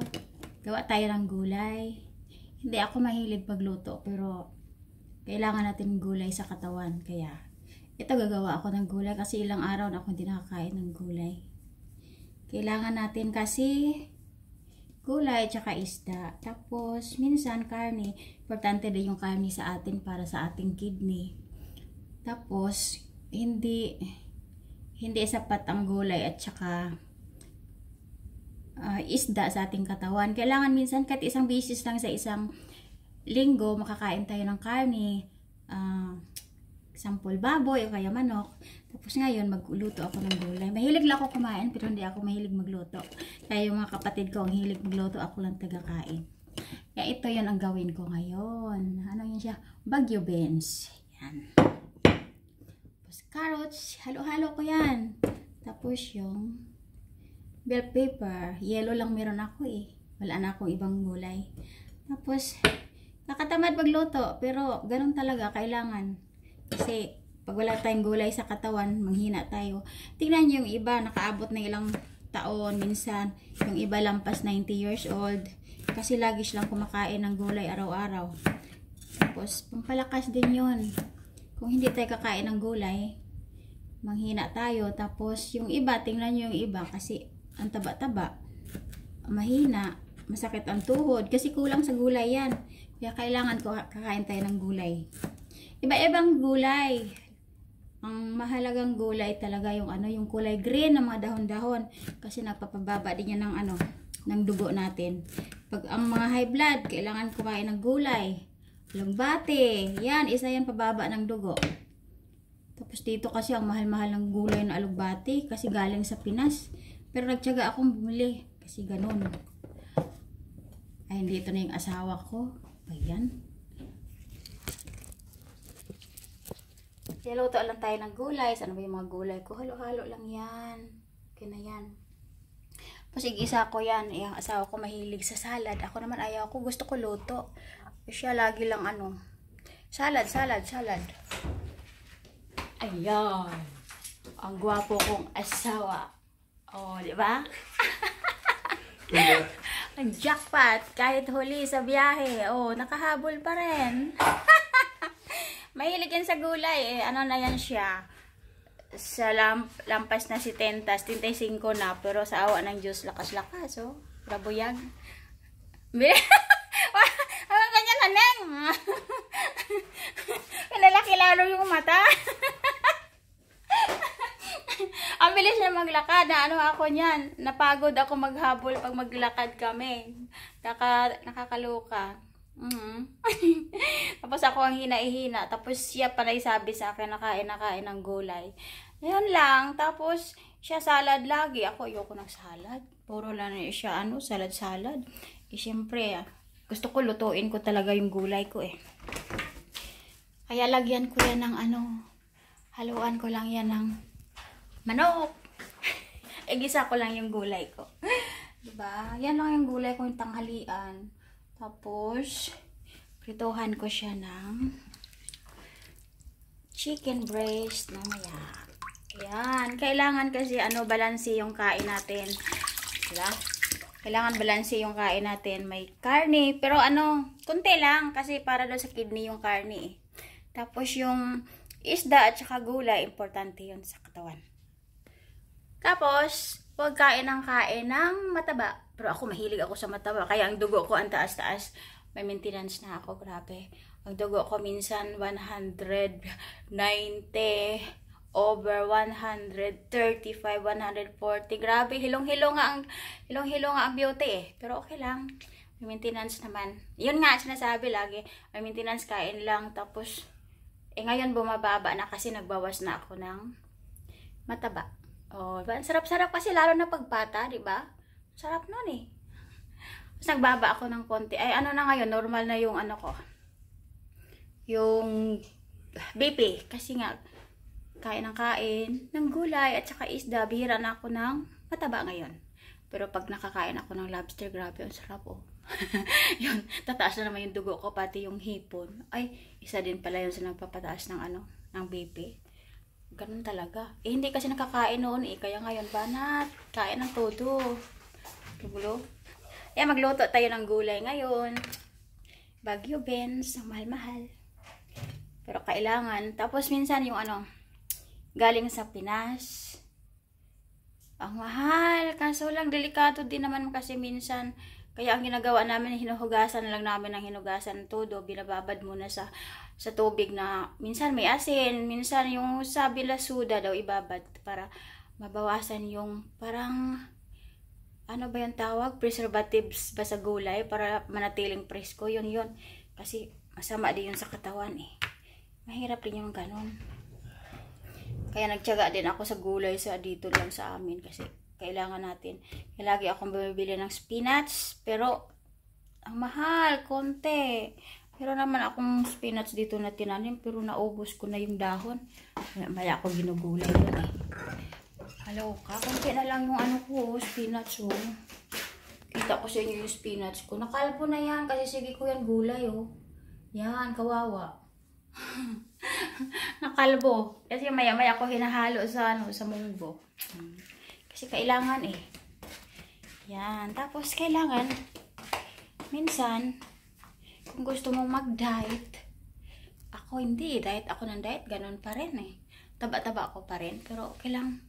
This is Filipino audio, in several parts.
tayo. Gawa tayo ng gulay. Hindi ako mahilig pagluto, pero kailangan natin gulay sa katawan. Kaya, ito gagawa ako ng gulay kasi ilang araw na ako hindi nakakain ng gulay. Kailangan natin kasi gulay tsaka isda. Tapos, minsan karne. Importante din yung karne sa atin para sa ating kidney. Tapos, hindi hindi sapat ang gulay at saka uh, isda sa ating katawan. Kailangan minsan kahit isang bisis lang sa isang linggo makakain tayo ng karne, uh, sample baboy o kaya manok. Tapos ngayon magluto ako ng gulay. Mahilig lang ako kumain pero hindi ako mahilig magluto. Kaya yung mga kapatid ko ang hilig magluto, ako lang taga-kain. Kaya ito yon ang gawin ko ngayon. Ano yun siya? Bagyo beans. Yan. Tapos carrots, halo-halo ko yan. Tapos yung bell pepper. Yellow lang meron ako eh. Wala na akong ibang gulay. Tapos, nakatamad magluto. Pero, ganun talaga, kailangan. Kasi, pag wala tayong gulay sa katawan, manghina tayo. Tingnan nyo yung iba, nakaabot na ilang taon, minsan. Yung iba lampas 90 years old. Kasi lagi silang kumakain ng gulay araw-araw. Tapos, pampalakas din yon Kung hindi tayo kakain ng gulay, manghina tayo. Tapos, yung iba, tingnan nyo yung iba kasi ang taba-taba, mahina, masakit ang tuhod, kasi kulang sa gulay yan. Kaya kailangan ko kakain tayo ng gulay. Iba-ibang gulay. Ang mahalagang gulay talaga yung ano, yung kulay green ng mga dahon-dahon kasi napapababa din yan ng ano, ng dugo natin. Pag ang mga high blood, kailangan kumain ng gulay. Lumbate, yan, isa yan pababa ng dugo. Tapos dito kasi ang mahal-mahal ng gulay na alugbati kasi galing sa Pinas. Pero nagtyaga akong bumili. Kasi ganun. Ay, hindi ito na yung asawa ko. Ayan. Niluto lang tayo ng gulay. Ano ba yung mga gulay ko? Halo-halo lang yan. Okay na yan. Igisa ko yan. Eh, ang asawa ko mahilig sa salad. Ako naman ayaw ko. Gusto ko luto. Siya lagi lang ano. Salad, salad, salad. Ayan. Ang gwapo kong asawa. Oh, di ba? Ang jackpot, kahit huli sa biyahe, oh, nakahabol pa rin. Mahilig yan sa gulay, eh. ano na yan siya. Sa lamp, lampas na si Tentas, 35 na, pero sa awa ng Diyos, lakas-lakas, oh. Rabuyag. Ang ganyan, haneng. Pinalaki lalo yung mata. Ang bilis na maglakad. Na ano ako niyan. Napagod ako maghabol pag maglakad kami. Naka, nakakaloka. Mm -hmm. Tapos ako ang hina-hina. Tapos siya pala sabi sa akin, nakain, nakain ng gulay. Yan lang. Tapos, siya salad lagi. Ako, ayoko ng salad. Puro lang siya, ano, salad-salad. Eh, syempre, gusto ko lutuin ko talaga yung gulay ko eh. Kaya lagyan ko yan ng ano, haluan ko lang yan ng manok. Igisa ko lang yung gulay ko. diba? Yan lang yung gulay ko yung tanghalian. Tapos, prituhan ko siya ng chicken breast mamaya. Yan. Kailangan kasi ano, balansi yung kain natin. Diba? Kailangan balansi yung kain natin. May karne. Pero ano, kunti lang. Kasi para daw sa kidney yung karne eh. Tapos yung isda at saka gulay, importante yun sa katawan. Tapos, huwag kain ng kain ng mataba. Pero ako mahilig ako sa mataba. Kaya ang dugo ko ang taas-taas. May maintenance na ako. Grabe. Ang dugo ko minsan 190 over 135, 140. Grabe, hilong-hilong nga ang hilong-hilong nga ang beauty eh. Pero okay lang. May maintenance naman. Yun nga sinasabi lagi. May maintenance kain lang tapos eh ngayon bumababa na kasi nagbawas na ako ng mataba. Oh, diba? Sarap-sarap kasi lalo na pagpata, di ba? Sarap nun eh. Tapos nagbaba ako ng konti. Ay, ano na ngayon, normal na yung ano ko. Yung BP. Kasi nga, kain ng kain, ng gulay, at saka isda, bihira na ako ng mataba ngayon. Pero pag nakakain ako ng lobster, grabe, ang sarap oh. yun, tataas na naman yung dugo ko, pati yung hipon. Ay, isa din pala yun sa nagpapataas ng ano, ng BP. Ganun talaga. Eh, hindi kasi nakakain noon eh. Kaya ngayon, banat. Kain ng todo. Tugulo. Kaya magluto tayo ng gulay ngayon. Bagyo Benz, ang mahal-mahal. Pero kailangan. Tapos minsan yung ano, galing sa Pinas. Ang mahal. Kaso lang, delikado din naman kasi minsan. Kaya ang ginagawa namin, hinuhugasan lang namin ng hinugasan todo. Binababad muna sa sa tubig na minsan may asin, minsan yung sa bilasuda daw ibabad para mabawasan yung parang ano ba yung tawag? Preservatives ba sa gulay para manatiling presko? Yun yun. Kasi masama din yun sa katawan eh. Mahirap din yung ganun. Kaya nagtyaga din ako sa gulay sa dito lang sa amin kasi kailangan natin. Kaya lagi akong bumibili ng spinach pero ang mahal, konti. Pero naman akong spinach dito na tinanim pero naubos ko na yung dahon. Maya ako ginugulay yun eh. Hello ka, konti na lang yung ano ko, spinach oh. Kita ko sa inyo yung spinach ko. Nakalpo na yan kasi sige ko yan gulay oh. Yan, kawawa. Nakalbo. Kasi maya maya ako hinahalo sa ano, sa munggo. Kasi kailangan eh. Yan. Tapos kailangan minsan kung gusto mong mag-diet, ako hindi, diet ako ng diet, ganun pa rin eh. Taba-taba ako pa rin, pero okay lang.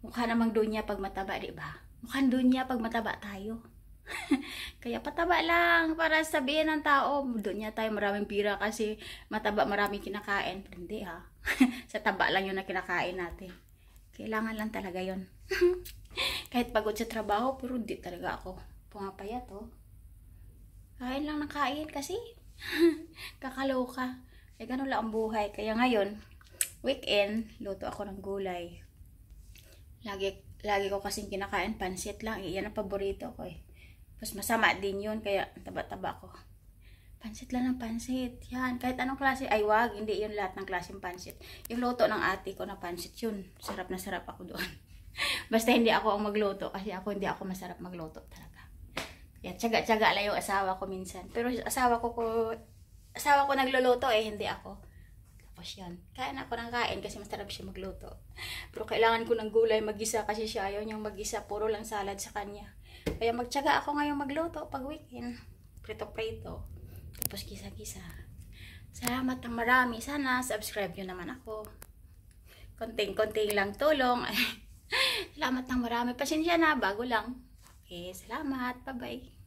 Mukha namang dunya pag mataba, di ba? Mukhang dunya pag mataba tayo. Kaya pataba lang para sabihin ng tao, doon niya tayo maraming pira kasi mataba maraming kinakain. Hindi ha. sa taba lang yun na kinakain natin. Kailangan lang talaga yon Kahit pagod sa trabaho, pero hindi talaga ako pumapayat oh. Kain lang ng kain kasi. Kakaloka. Eh, ganun lang ang buhay. Kaya ngayon, weekend, luto ako ng gulay. Lagi, lagi ko kasing kinakain, pansit lang. Eh, yan ang paborito ko eh. Mas masama din yun, kaya taba-taba ko. Pansit lang ng pansit. Yan, kahit anong klase. Ay, wag, hindi yun lahat ng klaseng pansit. Yung luto ng ate ko na pansit, yun. Sarap na sarap ako doon. Basta hindi ako ang magluto, kasi ako hindi ako masarap magluto talaga. Yan, tsaga-tsaga lang yung asawa ko minsan. Pero asawa ko ko, asawa ko nagluluto eh, hindi ako. Tapos yan, kain ako ng kain kasi masarap siya magluto. Pero kailangan ko ng gulay magisa kasi siya ayaw niyang magisa, puro lang salad sa kanya. Kaya magtsaga ako ngayon magluto pag weekend. Prito-prito. Tapos gisa-gisa. Salamat ng marami. Sana subscribe nyo naman ako. Konting-konting lang tulong. Salamat ng marami. Pasensya na, bago lang. Okay, salamat. Bye-bye.